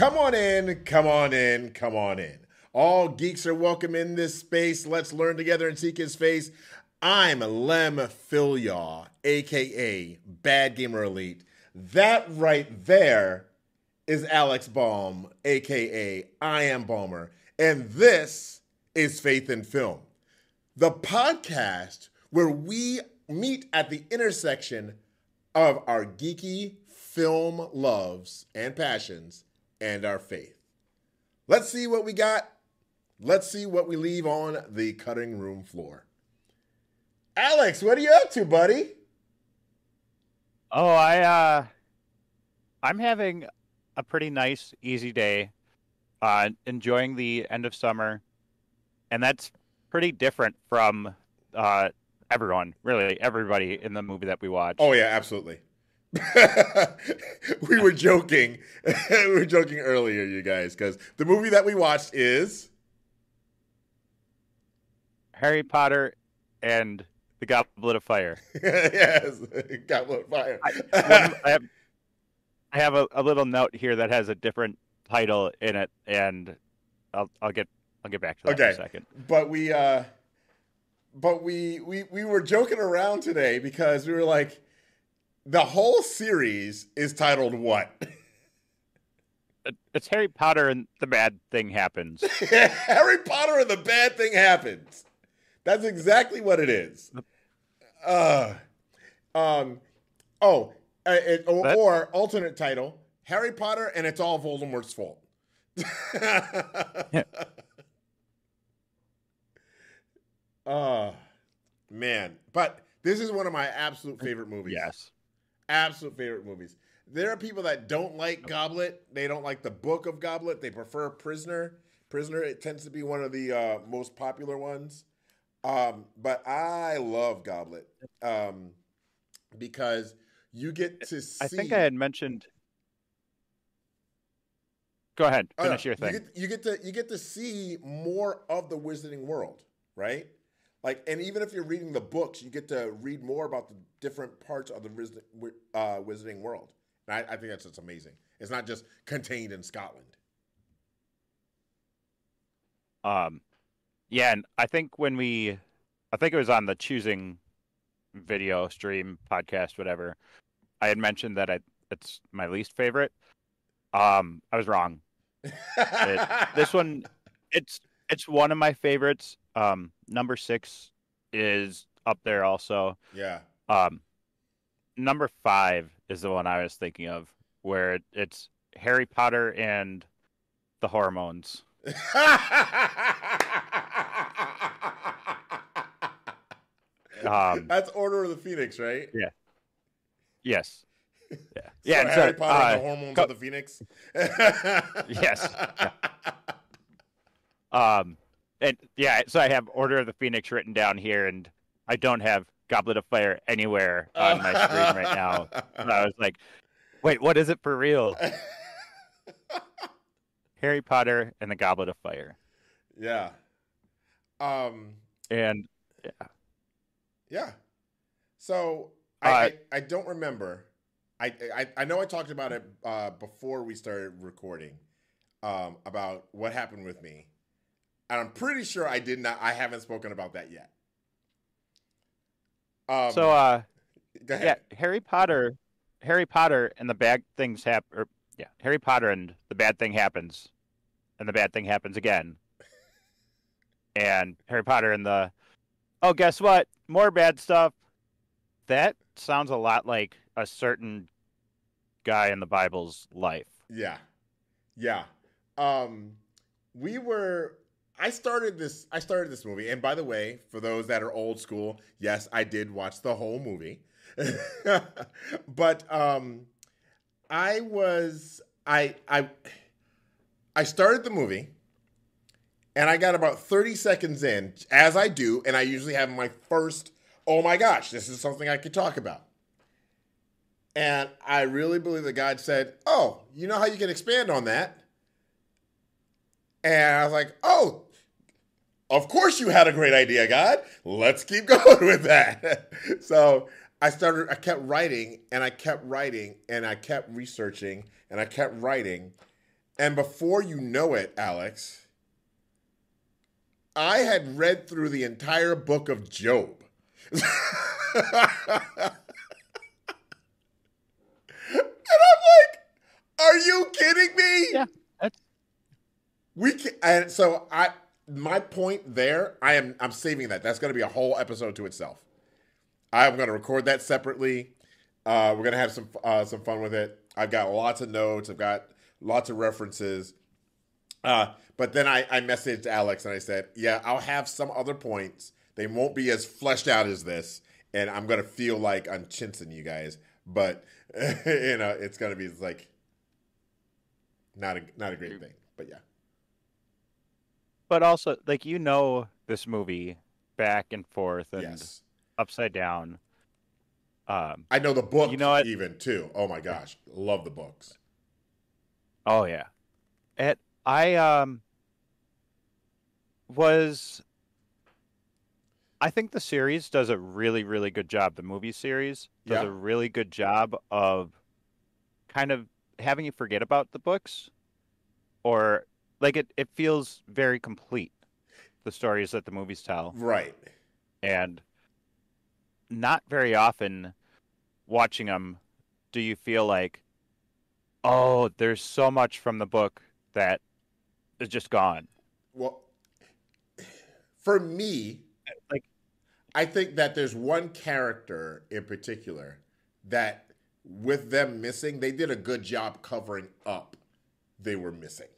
Come on in, come on in, come on in. All geeks are welcome in this space. Let's learn together and seek his face. I'm Lem Philyaw, aka Bad Gamer Elite. That right there is Alex Baum, aka I Am Balmer. And this is Faith in Film, the podcast where we meet at the intersection of our geeky film loves and passions and our faith. Let's see what we got. Let's see what we leave on the cutting room floor. Alex, what are you up to, buddy? Oh, I uh I'm having a pretty nice easy day. Uh enjoying the end of summer. And that's pretty different from uh everyone, really everybody in the movie that we watched. Oh yeah, absolutely. we were joking. we were joking earlier, you guys, because the movie that we watched is Harry Potter and the Goblet of Fire. yes, Goblet of Fire. I, one- I have, I have a, a little note here that has a different title in it, and I'll I'll get I'll get back to that in Okay. a second. but we uh but we we we were joking around today because we were like the whole series is titled what? It's Harry Potter and the bad thing happens. Harry Potter and the bad thing happens. That's exactly what it is. Uh, um, oh, uh, it, or, or alternate title: Harry Potter and it's all Voldemort's fault. Oh man, but this is one of my absolute favorite movies. yes. Absolute favorite movies. There are people that don't like Goblet. They don't like the book of Goblet. They prefer Prisoner. Prisoner it tends to be one of the uh, most popular ones. Um, but I love Goblet um, because you get to see. I think I had mentioned. Go ahead, Oh, no. finish your You thing. get, you get to you get to see more of the Wizarding world, right? Like, and even if you're reading the books, you get to read more about the different parts of the uh, Wizarding world. And I, I think that's just amazing. It's not just contained in Scotland. Um, yeah, and I think when we, I think it was on the choosing video stream podcast, whatever. I had mentioned that I it's my least favorite. Um, I was wrong. This one, it's it's one of my favorites. Um, number six is up there also. yeah. Um, number five is the one I was thinking of, where it, it's Harry Potter and the hormones. Um, That's Order of the Phoenix, right? Yeah. Yes. Yeah. So Yeah. Harry so, Potter and uh, the Hormones go- of the Phoenix. Yes. Um, and yeah, so I have Order of the Phoenix written down here, and I don't have Goblet of Fire anywhere on my screen right now. And I was like, wait, what is it for real? Harry Potter and the Goblet of Fire. yeah. Um. And Yeah. Yeah. So I, Uh, I I don't remember. I, I I know I talked about it uh, before we started recording um, about what happened with me, and I'm pretty sure I did not. I haven't spoken about that yet. Um, so, uh, yeah. Harry Potter, Harry Potter and the bad things happen. Yeah, Harry Potter and the bad thing happens, and the bad thing happens again. And Harry Potter and the oh, guess what? More bad stuff. That sounds a lot like a certain guy in the Bible's life. Yeah. Yeah. Um we were I started this I started this movie and by the way, for those that are old school, yes, I did watch the whole movie. but um I was I I I started the movie and I got about 30 seconds in as I do and I usually have my first oh my gosh, this is something I could talk about. And I really believe that God said, Oh, you know how you can expand on that? And I was like, Oh, of course you had a great idea, God. Let's keep going with that. so I started, I kept writing and I kept writing and I kept researching and I kept writing. And before you know it, Alex, I had read through the entire book of Job. and I'm like, are you kidding me? Yeah, that's We can, and so I my point there, I am I'm saving that. That's going to be a whole episode to itself. I'm going to record that separately. Uh, we're going to have some uh, some fun with it. I've got lots of notes. I've got lots of references. Uh, but then I, I messaged Alex and I said, "Yeah, I'll have some other points. They won't be as fleshed out as this, and I'm going to feel like I'm chintzing you guys. But you know, it's going to be like not a not a great thing. But yeah." But also like you know this movie back and forth and Yes. upside down. Um, I know the book You know what? even too. Oh my gosh. Love the books. oh yeah, it I um was. I think the series does a really, really good job. The movie series does Yeah. a really good job of kind of having you forget about the books, or like it. It feels very complete. The stories that the movies tell. Right. and not very often watching them do you feel like oh there's so much from the book that is just gone Well, for me, like I think that there's one character in particular that with them missing, they did a good job covering up they were missing.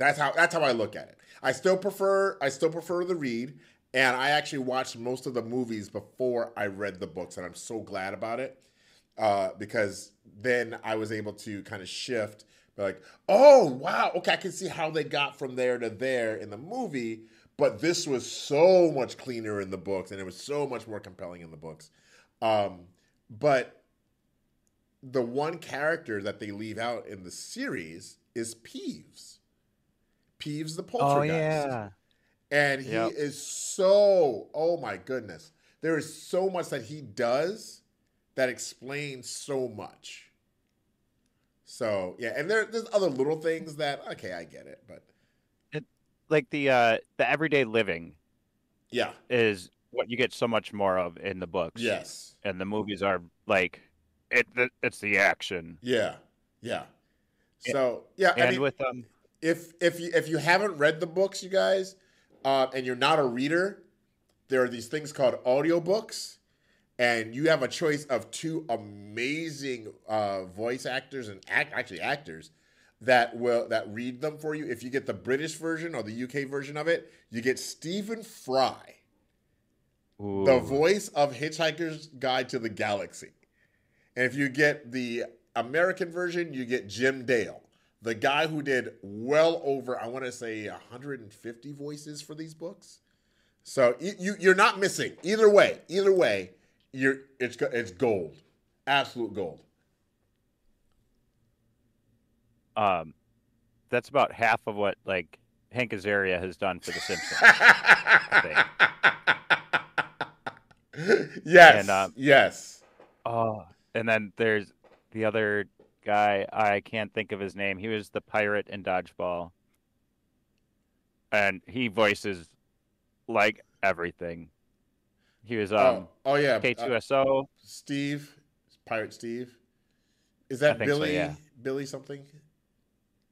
That's how that's how I look at it. I still prefer I still prefer the read and I actually watched most of the movies before I read the books and I'm so glad about it. Uh, because then I was able to kind of shift like, oh wow, okay, I can see how they got from there to there in the movie, but this was so much cleaner in the books and it was so much more compelling in the books. Um, but the one character that they leave out in the series is Peeves. Peeves the poltergeist. And he Yep. is so, oh my goodness. There is so much that he does that explains so much. So, yeah, and there, there's other little things that, okay, I get it, but like the uh the everyday living yeah, is what you get so much more of in the books yes, and the movies are like it it's the action yeah, yeah. So, yeah, I and mean, with um if if you if you haven't read the books, you guys, uh, and you're not a reader, there are these things called audiobooks, and you have a choice of two amazing uh, voice actors and act actually actors that will that read them for you. If you get the British version or the UK version of it, you get Stephen Fry, the voice of Hitchhiker's Guide to the Galaxy. And if you get the American version, you get Jim Dale, the guy who did well over, I want to say, 150 voices for these books. So you, you you're not missing either way. Either way, you're it's it's gold, absolute gold. um that's about half of what like Hank Azaria has done for the Simpsons yes, And, um, yes. Oh, and then there's the other guy. I can't think of his name. He was the pirate in Dodgeball, and he voices like everything. He was um oh, oh yeah, uh, K2SO. Steve, Pirate Steve. Is that think so, Billy? yeah. Billy something?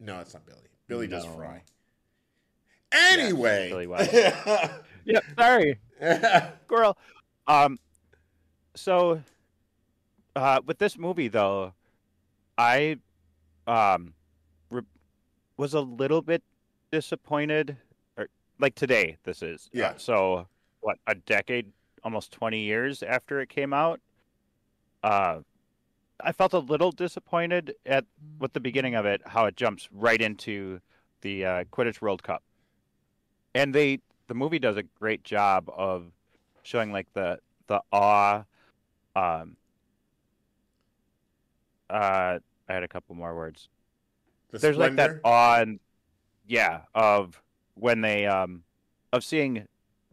No, it's not Billy. Billy does Fry. Anyway. Billy West. Yep. Sorry, girl. Um, so, uh, with this movie though, I, um, re- was a little bit disappointed, or like today. This is Uh, Yeah. so, what a decade, almost twenty years after it came out. Uh, I felt a little disappointed at with the beginning of it, how it jumps right into the uh, Quidditch World Cup, and they the movie does a great job of showing like the the awe. Um, uh, I had a couple more words. The There's like that splendor? and yeah of when they um of seeing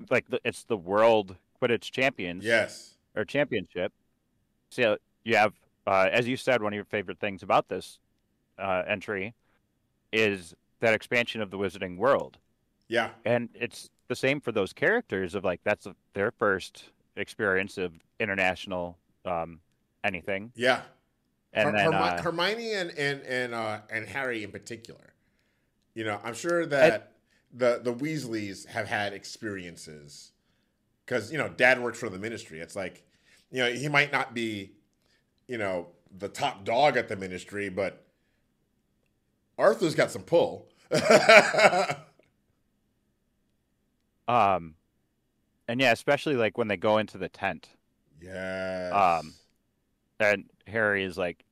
like the, it's the world Quidditch champions Yes. or championship. So you have, uh, as you said, one of your favorite things about this uh, entry is that expansion of the Wizarding World, Yeah. and it's the same for those characters of like that's their first experience of international um, anything, Yeah. And Her- then Hermi- uh, Hermione and and and uh, and Harry in particular. You know, I'm sure that the the Weasleys have had experiences because you know Dad works for the Ministry. It's like, you know, he might not be, you know, the top dog at the Ministry, but Arthur's got some pull. um, and yeah, especially like when they go into the tent. yes. Um, and Harry is like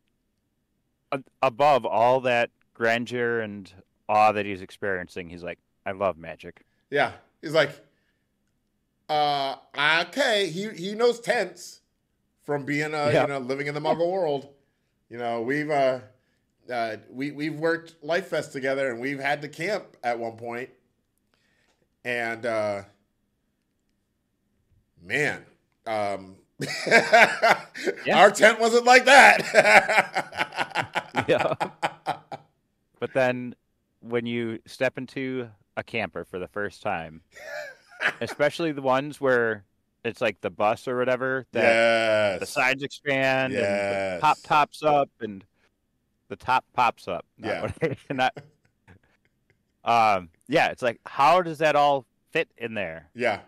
above all that grandeur and awe that he's experiencing. He's like, I love magic. Yeah, he's like, uh, okay. He he knows tents from being uh, Yeah. you know living in the Muggle world. You know, we've uh, uh, we we've worked Lifest together, and we've had to camp at one point. And uh, man, um, our tent wasn't like that. Yeah. But then when you step into a camper for the first time, especially the ones where it's like the bus or whatever that yes. the sides expand and the top tops up and the top pops up. Not Yeah. not- um, yeah, it's like how does that all fit in there? Yeah,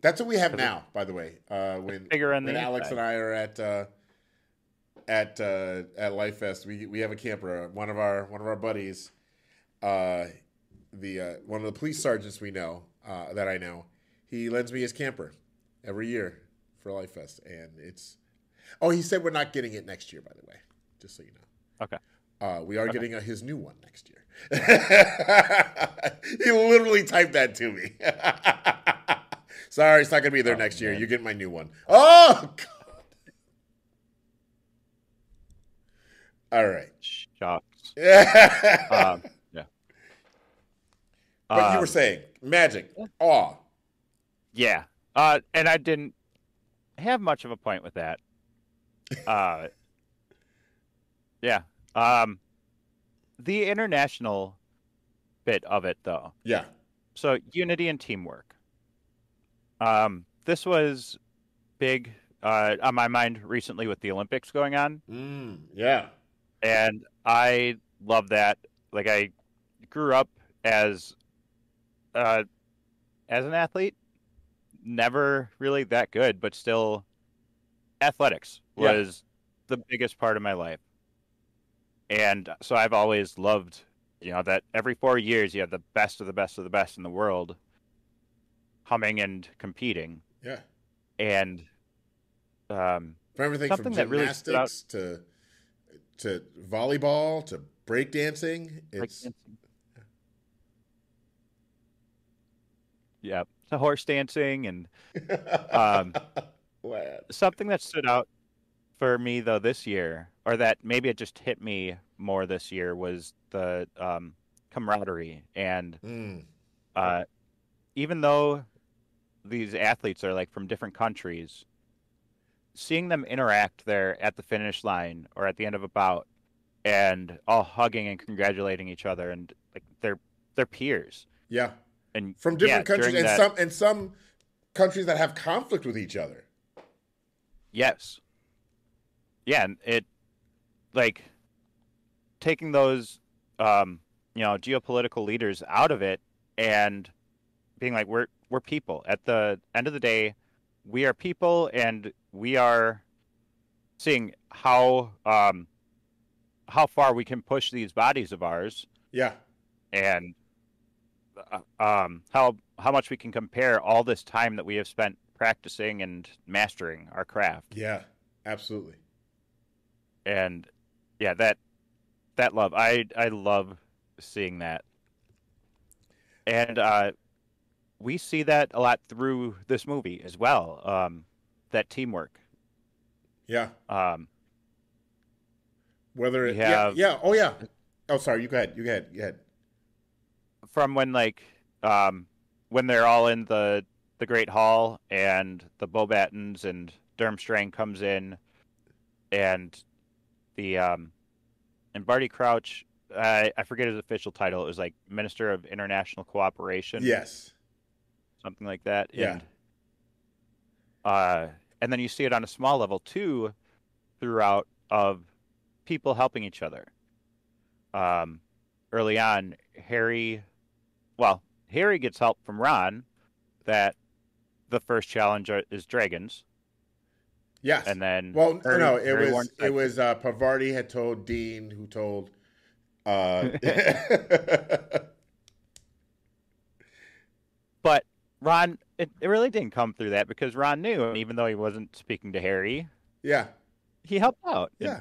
that's what we have now. By the way, uh, when bigger on when Alex inside. and I are at uh, at uh, at Lifest, we we have a camper. One of our one of our buddies, uh, the uh, one of the police sergeants we know uh, that I know, he lends me his camper every year for Lifest, and it's. Oh, he said we're not getting it next year. By the way, just so you know. Okay. Uh, we are Okay. getting uh his new one next year. he literally typed that to me. Sorry, it's not going to be there Oh, next year. man. You get my new one. Oh, God. All right. Shucks. but Um, yeah. you Um, were saying magic, awe. Yeah. Uh, and I didn't have much of a point with that. Uh, yeah. Um, the international bit of it, though. Yeah. So unity and teamwork. Um, this was big uh, on my mind recently with the Olympics going on, Mm, yeah. And I love that. Like I grew up as uh, as an athlete, never really that good, but still athletics Yeah. was the biggest part of my life. And so I've always loved, you know, that every 4 years you have the best of the best of the best in the world humming and competing Yeah. and um From everything Something from that really gymnastics to to volleyball to breakdancing. It's breakdancing. yeah, to horse dancing and um, something that stood out for me though this year, or that maybe it just hit me more this year, was the um, camaraderie. And Mm, uh, even though these athletes are like from different countries, seeing them interact there at the finish line or at the end of a bout, and all hugging and congratulating each other, and like they're they're peers. yeah. And From different yeah, countries and that- some and some countries that have conflict with each other. Yes. Yeah, and it like taking those um, you know, geopolitical leaders out of it and being like we're we're people. At the end of the day, we are people and we are seeing how um how far we can push these bodies of ours Yeah. and uh, um how how much we can compare all this time that we have spent practicing and mastering our craft Yeah. Absolutely. and yeah that that love i i love seeing that and uh we see that a lot through this movie as well um that teamwork Yeah. um Whether it, yeah, have- yeah. Oh yeah. Oh sorry, you go ahead. You go ahead. You go ahead. from when like um when they're all in the the great hall and the Beauxbatons and Durmstrang comes in and the um and Barty Crouch I I forget his official title. It was like Minister of International Cooperation. Yes. something like that. Yeah. And, uh, and then you see it on a small level too, throughout of people helping each other. Um, early on, Harry, well, Harry gets help from Ron. That the first challenge is dragons, Yes. and then well, Harry- no, it Harry was warns- it was uh, Parvati had told Dean, who told. Uh, But Ron, it, it really didn't come through that because Ron knew, and even though he wasn't speaking to Harry, yeah, he helped out. yeah,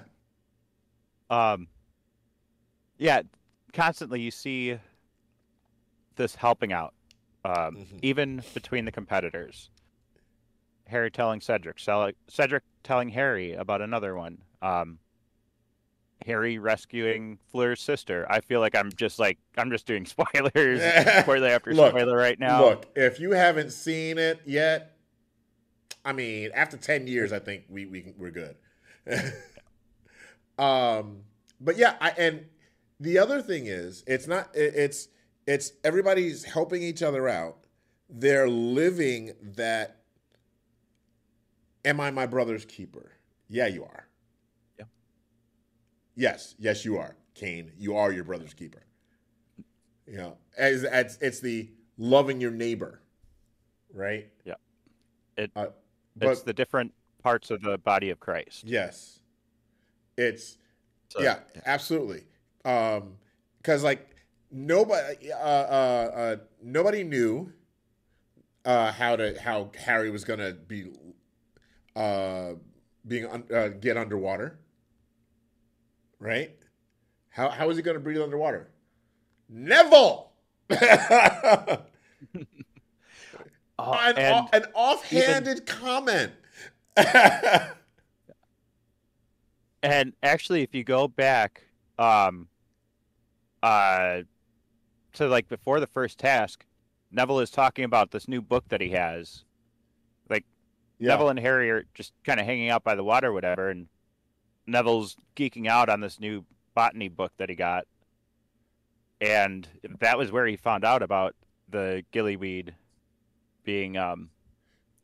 um yeah constantly you see this helping out um Mhm. even between the competitors harry telling cedric cedric telling harry about another one um harry rescuing fleur's sister i feel like i'm just like i'm just doing spoilers spoiler after Look, spoiler right now Look, if you haven't seen it yet, I mean, after ten years, I think we we we're good. um, but yeah, I and the other thing is, it's not. it- It's it's everybody's helping each other out. They're living that. Am I my brother's keeper? Yeah, you are. Yeah. Yes, yes, you are, Cain. You are your brother's keeper. You know, as, as it's the loving your neighbor, right? Yeah. It- Uh, it's the different parts of the body of christ yes, it's So, yeah, absolutely. Um, because like nobody, uh, uh, uh, nobody knew uh how to how Harry was gonna be uh being un, uh, get underwater, right? How how is he gonna breathe underwater? Neville. Oh, an, and an offhanded comment. And actually, if you go back, um, uh, to like before the first task, Neville is talking about this new book that he has. yeah. Neville and Harry are just kind of hanging out by the water, or whatever, and Neville's geeking out on this new botany book that he got. And that was where he found out about the gillyweed being um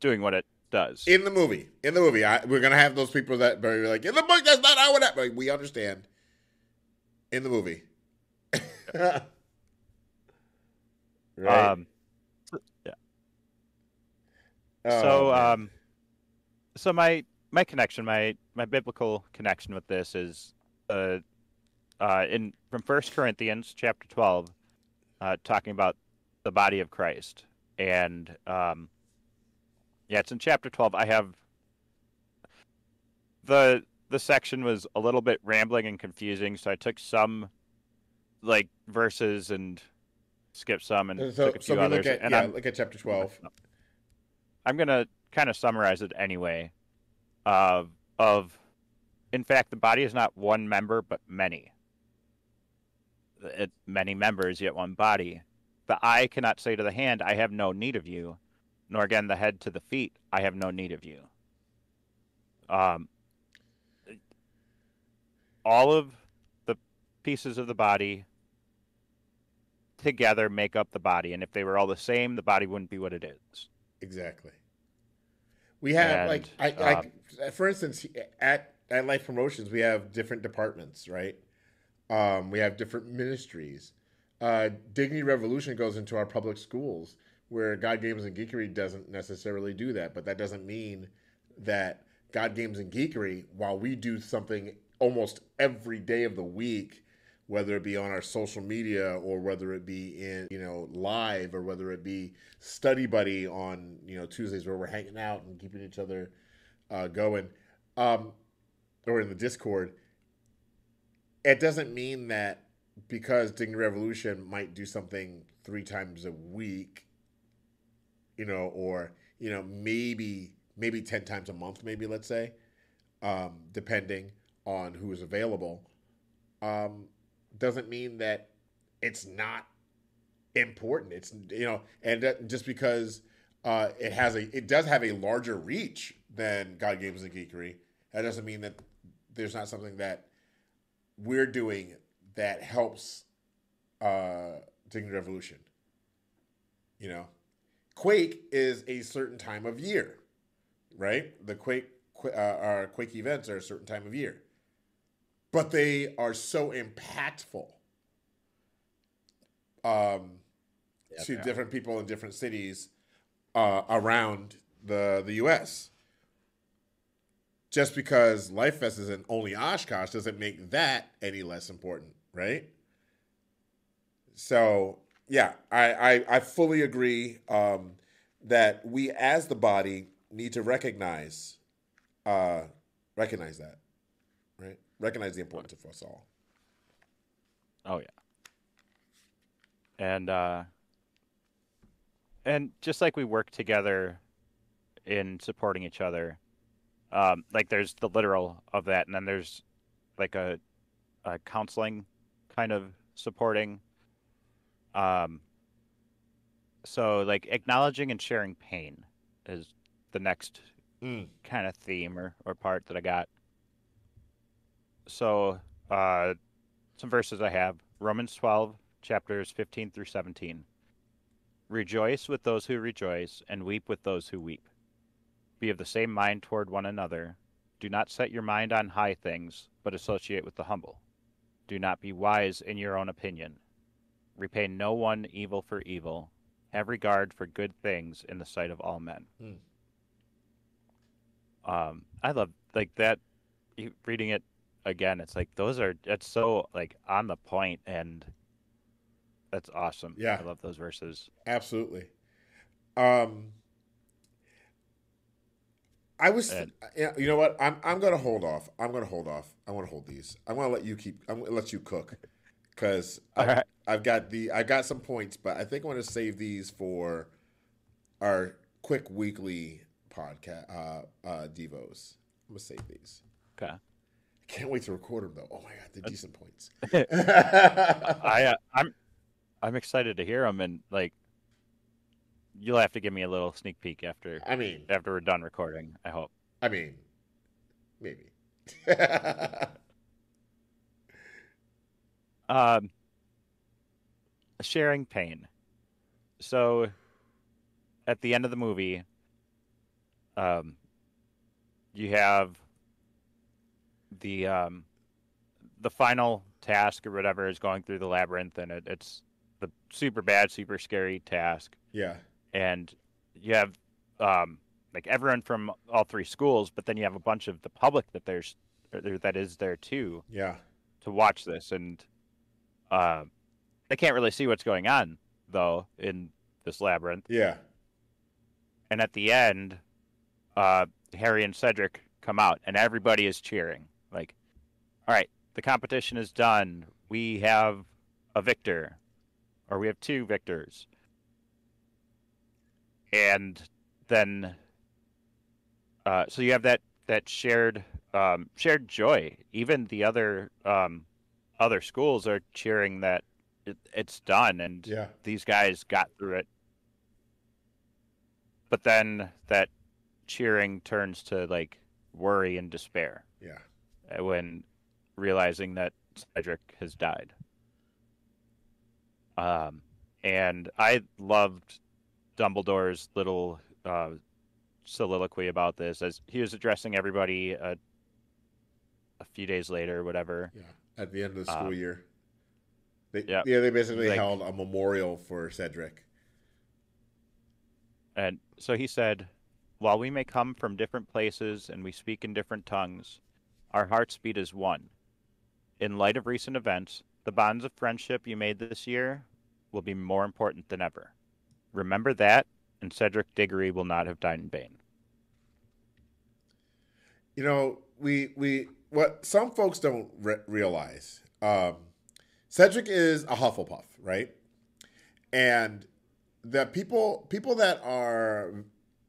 doing what it does. in the movie. In the movie, I, we're gonna have those people that are like in the book. That's not how it happened. Like, we understand. In the movie, right? Um, Oh, so man. um so my my connection my my biblical connection with this is uh uh in from first corinthians chapter 12 uh talking about the body of christ and um yeah it's in chapter 12 i have the the section was a little bit rambling and confusing so i took some like verses and skipped some and so, took a so few we others look at and yeah, I'm- look at chapter twelve. I'm gonna kind of summarize it anyway. Of of, in fact, the body is not one member but many. It, many members yet one body. The eye cannot say to the hand, "I have no need of you," nor again the head to the feet, "I have no need of you." Um, all of the pieces of the body together make up the body, and if they were all the same, the body wouldn't be what it is. Exactly. We have like I, And, I for instance at at Life Promotions we have different departments, right? Um, we have different ministries. Uh, Dignity Revolution goes into our public schools, where God Games and Geekery doesn't necessarily do that, but that doesn't mean that God Games and Geekery, while we do something almost every day of the week, whether it be on our social media or whether it be in you know live or whether it be study buddy on you know Tuesdays where we're hanging out and keeping each other uh, going, um, or in the Discord. It doesn't mean that because Dignity Revolution might do something three times a week, you know, or you know maybe maybe ten times a month, maybe let's say, um, depending on who is available. Um, doesn't mean that it's not important. It's you know, and just because uh, it has a it does have a larger reach than God Games and Geekery, that doesn't mean that there's not something that we're doing that helps uh, Dignity Revolution. You know, Quake is a certain time of year, right? The Quake uh, our Quake events are a certain time of year, but they are so impactful um, yeah, to different people in different cities uh, around the the U.S. Just because Lifest isn't only Oshkosh doesn't make that any less important, right? So yeah, I I, I fully agree um, that we as the body need to recognize uh, recognize that, right? Recognize the importance of us all. Oh yeah, and uh, and just like we work together in supporting each other, um, like there's the literal of that, and then there's like a, a counseling kind of supporting. Um, so like acknowledging and sharing pain is the next mm. kind of theme or, or part that I got. So, uh, some verses I have Romans 12, chapters 15 through 17. Rejoice with those who rejoice, and weep with those who weep. Be of the same mind toward one another. Do not set your mind on high things, but associate with the humble. Do not be wise in your own opinion. Repay no one evil for evil. Have regard for good things in the sight of all men. Mm um, I love like that. Reading it again, it's like those are it's so like on the point and that's awesome. Yeah, I love those verses. Absolutely. Um, I was, and, you know what? I'm I'm gonna hold off. I'm gonna hold off. I want to hold these. I'm gonna let you keep. I'm gonna let you cook because I've, right. I've got the I got some points, but I think I want to save these for our quick weekly podcast uh, uh, devos. I'm gonna save these. Okay. Can't wait to record them though. Oh my god, they're decent points. I uh, I'm I'm excited to hear them and like you'll have to give me a little sneak peek after. I mean, after we're done recording. I hope. I mean, maybe. um, sharing pain. So, at the end of the movie, um, you have the um, the final task or whatever is going through the labyrinth, and it, it's the super bad, super scary task. Yeah, and you have um, like everyone from all three schools, but then you have a bunch of the public that there's that is there too. Yeah, to watch this, and uh, they can't really see what's going on though in this labyrinth. Yeah, and at the end, uh, Harry and Cedric come out, and everybody is cheering. Like, all right, the competition is done. We have a victor, or we have two victors. And then, uh, so you have that that shared um, shared joy. Even the other um, other schools are cheering that it, it's done, and yeah. these guys got through it. But then that cheering turns to like worry and despair. Yeah. Uh, when realizing that Cedric has died. Um, and I loved Dumbledore's little uh, soliloquy about this as he was addressing everybody uh, a few days later, whatever. Yeah, at the end of the school um, year. They, yeah, yeah, they basically like, held a memorial for Cedric. And so he said, while we may come from different places and we speak in different tongues, our hearts beat as one. In light of recent events, the bonds of friendship you made this year will be more important than ever. Remember that, and Cedric Diggory will not have died in vain. You know, we we what some folks don't re- realize. Um, Cedric is a Hufflepuff, right? And the people people that are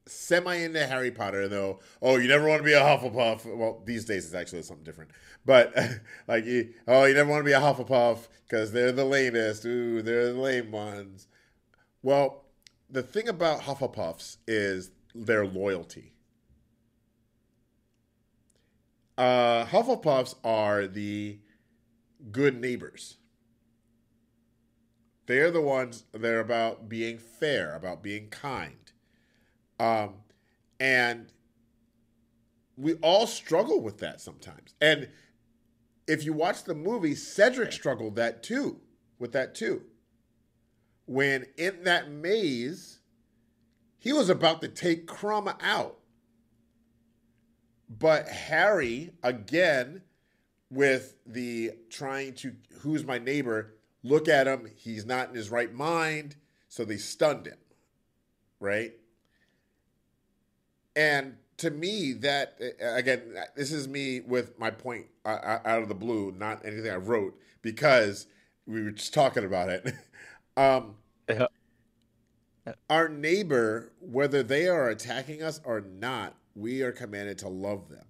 semi into Harry Potter though. Oh, you never want to be a Hufflepuff. Well, these days it's actually something different. But like, oh, you never want to be a Hufflepuff because they're the lamest. Ooh, they're the lame ones. Well, the thing about Hufflepuffs is their loyalty. Uh, Hufflepuffs are the good neighbors. They're the ones that are about being fair, about being kind. Um, and we all struggle with that sometimes. And if you watch the movie, Cedric struggled that too, with that too. When in that maze, he was about to take Krum out. But Harry, again, with the trying to, who's my neighbor, look at him, he's not in his right mind, so they stunned him, right? And to me, that again, this is me with my point out of the blue, not anything I wrote because we were just talking about it. um, yeah. Our neighbor, whether they are attacking us or not, we are commanded to love them.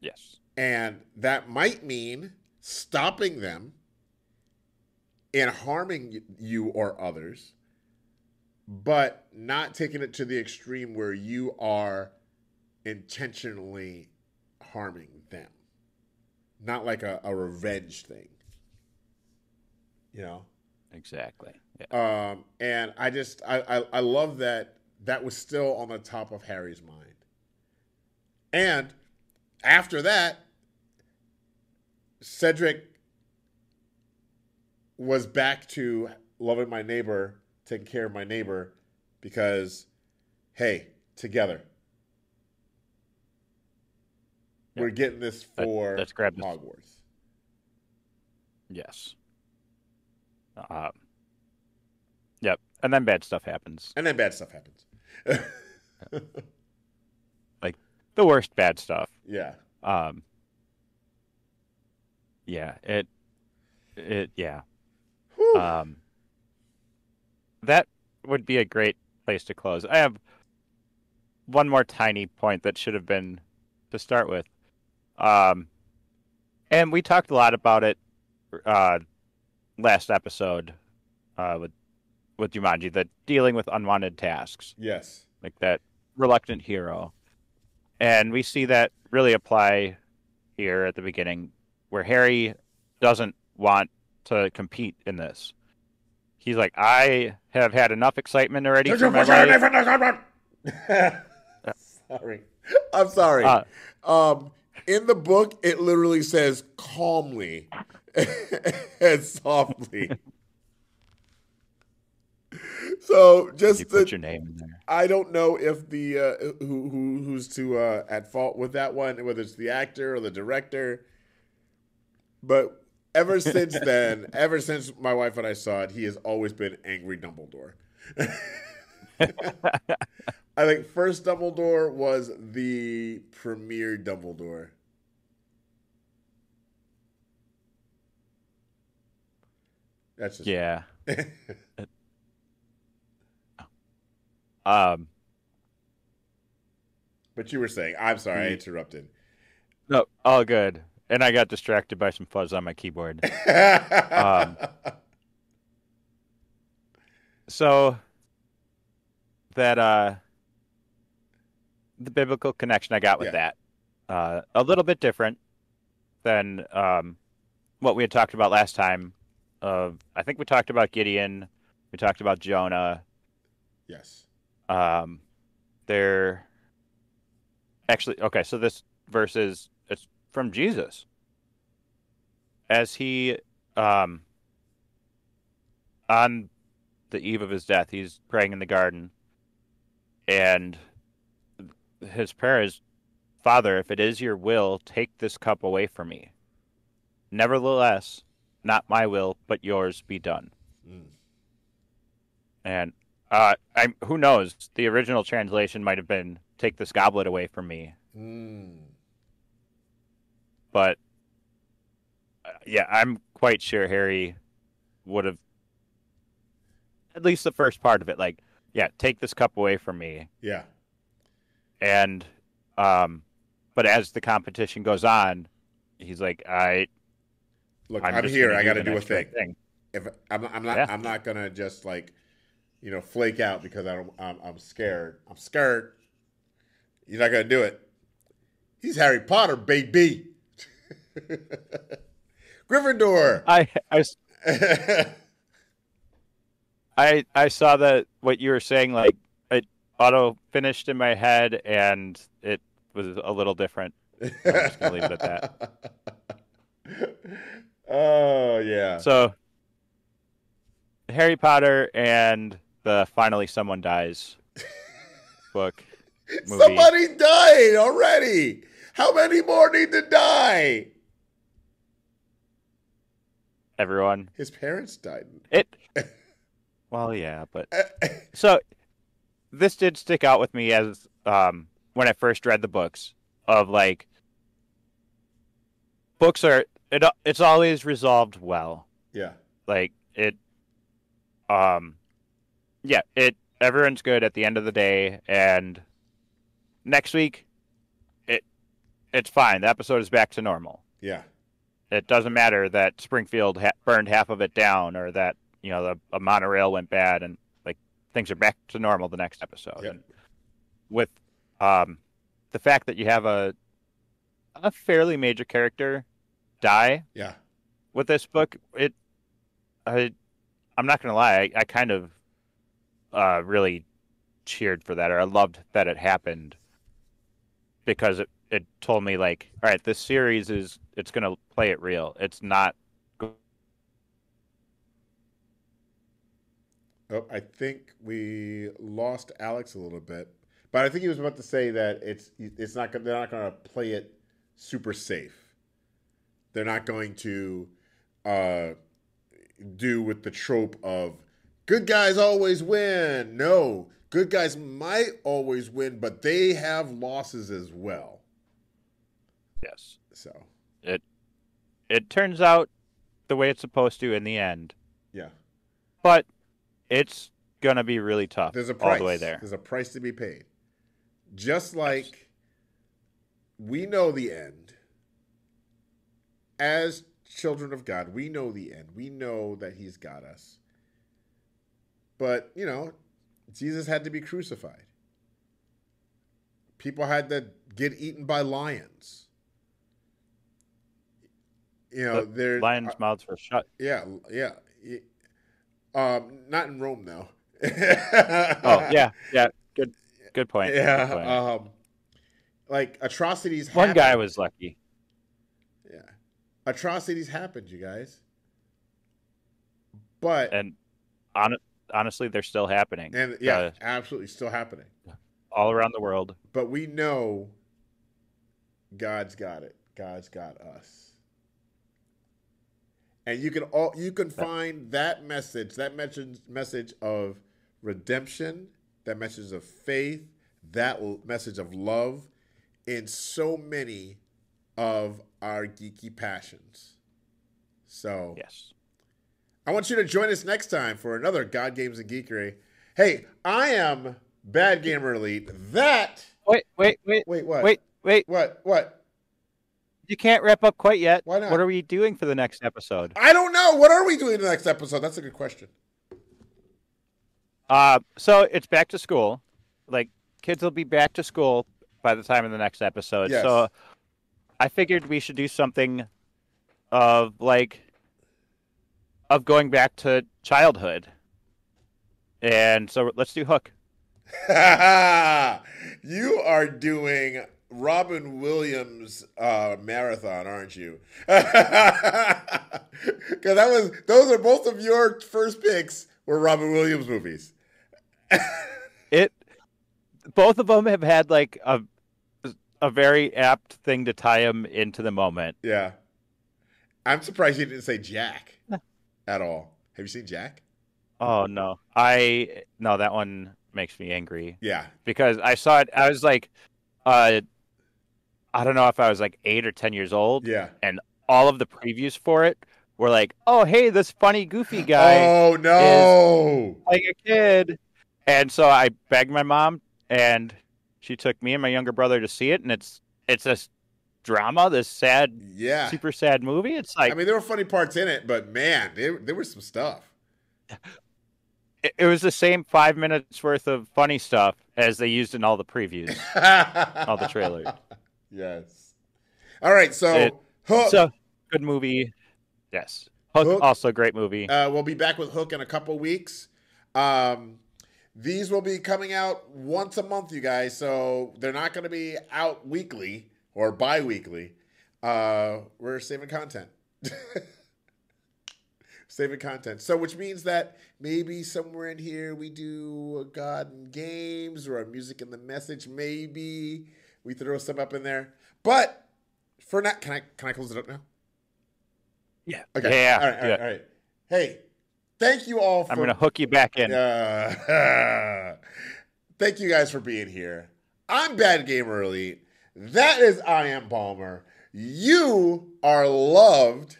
Yes. And that might mean stopping them and harming you or others, but not taking it to the extreme where you are intentionally harming them. Not like a, a revenge thing. You know? Exactly. Yeah. Um, and I just I, I, I love that that was still on the top of Harry's mind. And after that, Cedric was back to loving my neighbor, taking care of my neighbor, because, hey, together. Yep. We're getting this for Let's grab Hogwarts. Yes. Uh, yep. And then bad stuff happens. And then bad stuff happens. like the worst bad stuff. Yeah. Um. Yeah. It. It. Yeah. Whew. Um. That would be a great place to close. I have one more tiny point that should have been to start with. Um, and we talked a lot about it uh, last episode uh, with with Jumanji, the dealing with unwanted tasks. Yes, like that reluctant hero, and we see that really apply here at the beginning, where Harry doesn't want to compete in this. He's like, I have had enough excitement already. For my life. sorry, I'm sorry. Uh, um, in the book, it literally says calmly and softly. so just you put your name in there. I don't know if the uh, who, who who's to uh, at fault with that one, whether it's the actor or the director. But ever since then, ever since my wife and I saw it, he has always been angry Dumbledore. I think first Dumbledore was the premier Dumbledore. That's just yeah. um, but you were saying, I'm sorry, I interrupted. No, all good. And I got distracted by some fuzz on my keyboard. um, so that uh, the biblical connection I got with yeah. that, uh, a little bit different than um, what we had talked about last time of I think we talked about Gideon, we talked about Jonah. Yes. Um, they're actually okay. So this verse is from Jesus as he um on the eve of his death, he's praying in the garden, and his prayer is, "Father, if it is your will, take this cup away from me. Nevertheless, not my will, but yours be done. Mm. And uh, I who knows? The original translation might have been "Take this goblet away from me." Mm. But uh, yeah, I'm quite sure Harry would have at least the first part of it. Like, yeah, take this cup away from me. Yeah. And, um, but as the competition goes on, he's like, I look, I'm, I'm here. I got to do a thing. thing. If I'm, I'm not, yeah. I'm not gonna just like, you know, flake out because I don't, I'm, I'm scared. I'm scared. You're not gonna do it. He's Harry Potter, baby. Gryffindor. I I I I saw that what you were saying like it auto finished in my head and it was a little different. I'm just gonna leave it at that. oh yeah. So Harry Potter and the Finally Someone Dies book. movie. Somebody died already. How many more need to die? Everyone. His parents died. It Well, yeah, but so this did stick out with me as um when I first read the books of like books are it it's always resolved well. yeah. Like it um yeah, it everyone's good at the end of the day and next week it it's fine. The episode is back to normal. Yeah. It doesn't matter that Springfield ha- burned half of it down or that, you know, the a monorail went bad and like things are back to normal the next episode. Yep. And with um the fact that you have a a fairly major character die Yeah. with this book, it I I'm not gonna lie, I, I kind of uh really cheered for that or I loved that it happened because it, it told me like, all right, this series is it's gonna play it real. It's not Oh, I think we lost Alex a little bit, but I think he was about to say that it's it's not they're not going to play it super safe. They're not going to uh, do with the trope of good guys always win. No, good guys might always win, but they have losses as well. Yes. So It it turns out the way it's supposed to in the end. yeah, But it's gonna be really tough there's a price. all the way there. There's a price to be paid. Just like we know the end. As children of God, we know the end. We know that He's got us. But, you know, Jesus had to be crucified. People had to get eaten by lions. You know, But there Lions' mouths were shut. yeah, yeah. Um, not in Rome though. Oh yeah, yeah. Good good point. Good Yeah, point. um, like atrocities. One happen. guy was lucky. Yeah, atrocities happened, you guys. But and, And on, honestly, they're still happening. And yeah, Uh, absolutely still happening. all around the world. But we know God's got it. God's got us. And you can all you can find that message, that message message of redemption, that message of faith, that message of love in so many of our geeky passions. So Yes. I want you to join us next time for another God Games and Geekery. Hey, I am Bad Gamer Elite. That Wait, wait, wait, wait, what? wait, wait. What? What? You can't wrap up quite yet. Why not? What are we doing for the next episode? I don't know. What are we doing in the next episode? That's a good question. Uh, so it's back to school. Like kids will be back to school by the time of the next episode. Yes. So I figured we should do something of like of going back to childhood. And so let's do Hook. you are doing Robin Williams uh, marathon, aren't you? Because that was those are both of your first picks were Robin Williams movies. It both of them have had like a a very apt thing to tie them into the moment. Yeah, I'm surprised you didn't say Jack at all. Have you seen Jack? Oh no. I no, that one makes me angry. Yeah, because I saw it. I was like, uh, I don't know if I was like eight or ten years old. yeah. And all of the previews for it were like, "Oh, hey, this funny, goofy guy oh no! like a kid," and so I begged my mom, and she took me and my younger brother to see it, and it's it's this drama, this sad, yeah. super sad movie. It's like I mean, there were funny parts in it, but man, there, there was some stuff. It, was the same five minutes worth of funny stuff as they used in all the previews. All the trailers. Yes. All right. So It- Hook. So good movie. Yes. Hook, Hook. also a great movie. Uh, we'll be back with Hook in a couple weeks. Um, these will be coming out once a month, you guys. So they're not going to be out weekly or bi weekly. Uh, we're saving content. saving content. So, which means that maybe somewhere in here we do a God and games or a music and the message. Maybe we throw some up in there. But for now, can I can I close it up now? yeah. Okay. Yeah. All right. All right. All right. Hey, thank you all for. I'm gonna hook you back in. Uh, thank you guys for being here. I'm Bad Gamer Elite. That is I am Balmer. You are loved.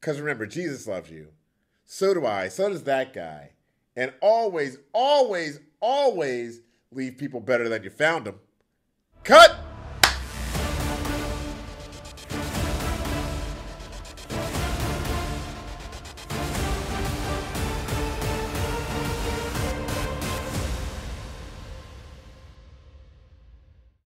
Because remember, Jesus loves you. So do I. So does that guy. And always, always, always leave people better than you found them. Cut!